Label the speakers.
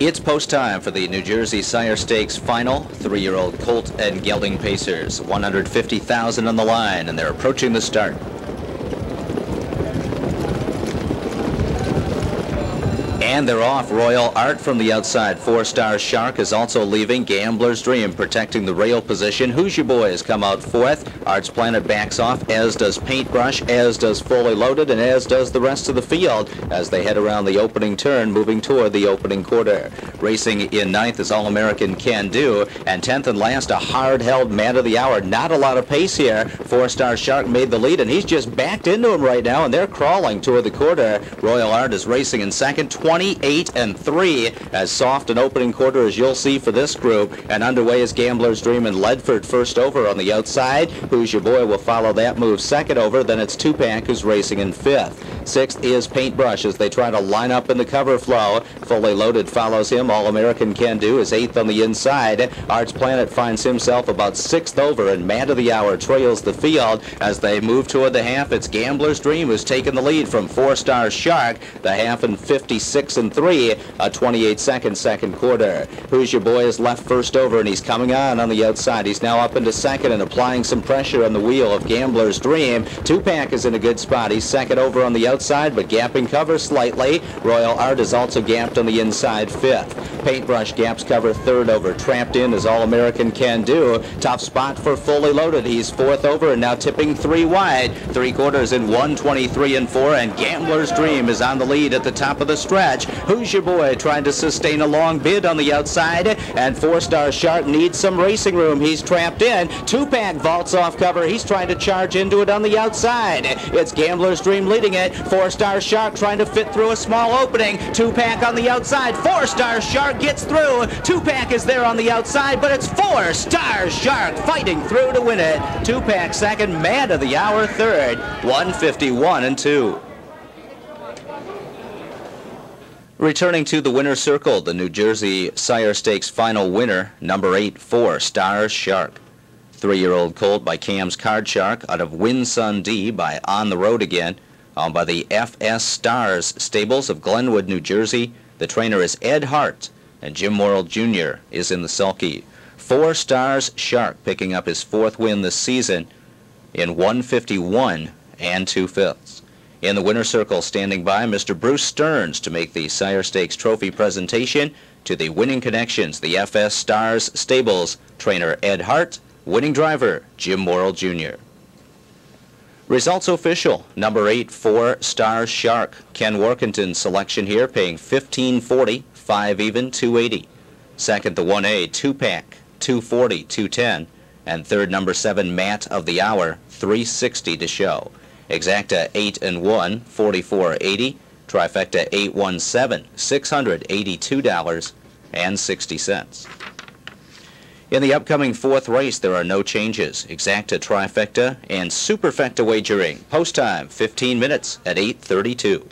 Speaker 1: It's post time for the New Jersey Sire Stakes final. Three-year-old Colt and Gelding Pacers. 150,000 on the line, and they're approaching the start. And they're off. Royal Art from the outside. Four-star Shark is also leaving. Gambler's Dream protecting the rail position. Your Boy has come out fourth. Arts Planet backs off, as does Paintbrush, as does Fully Loaded, and as does the rest of the field as they head around the opening turn, moving toward the opening quarter. Racing in ninth is All-American Can Do, and tenth and last, a hard-held man of the hour. Not a lot of pace here. Four-star Shark made the lead, and he's just backed into him right now, and they're crawling toward the quarter. Royal Art is racing in second, 20 28 and 3. As soft an opening quarter as you'll see for this group. And underway is Gambler's Dream and Ledford first over on the outside. Who's Your Boy will follow that move second over. Then it's Tupac who's racing in fifth. Sixth is Paintbrush as they try to line up in the cover flow. Fully Loaded follows him. All-American Can Do is eighth on the inside. Arts Planet finds himself about sixth over and Man of the Hour trails the field as they move toward the half. It's Gambler's Dream who's taken the lead from four-star Shark. The half in 56 and three, a 28 second second quarter. Who's Your Boy is left first over, and he's coming on on the outside. He's now up into second and applying some pressure on the wheel of Gambler's Dream. Tupac is in a good spot. He's second over on the outside, but gapping cover slightly. Royal Art is also gapped on the inside fifth. Paintbrush gaps cover third over. Trapped in as All-American Can Do. Tough spot for Fully Loaded. He's fourth over and now tipping three wide. Three quarters in 123 and four, and Gambler's Dream is on the lead at the top of the stretch. Who's your boy trying to sustain a long bid on the outside? And four-star Shark needs some racing room. He's trapped in. Tupac vaults off cover. He's trying to charge into it on the outside. It's Gambler's Dream leading it. Four-star Shark trying to fit through a small opening. Two Pack on the outside. Four-star Shark gets through. Two Pack is there on the outside, but it's four-star Shark fighting through to win it. Two Pack second, man of the hour third. 151 and 2. Returning to the winner's circle, the New Jersey Sire Stakes final winner, number eight, four, Star Shark. Three-year-old colt by Cam's Card Shark out of Winsun D by On the Road Again, owned by the FS Stars stables of Glenwood, New Jersey. The trainer is Ed Hart, and Jim Morrill Jr. is in the sulky. Four Starzzz Shark picking up his fourth win this season in 151 and two fifths. In the winner's circle, standing by, Mr. Bruce Stearns to make the Sire Stakes Trophy presentation to the winning connections, the FS Stars Stables, trainer Ed Hart, winning driver Jim Morrill Jr. Results official, number 8, 4 Star Shark. Ken Warkentin selection here, paying 1540, 5 even, 280. Second, the 1A, 2-pack, 240, 210. And third, number 7, Man of the Hour, 360 to show. Exacta 8 and 1, 44.80. Trifecta 817, $682.60. In the upcoming fourth race, there are no changes. Exacta trifecta and superfecta wagering. Post time, 15 minutes at 832.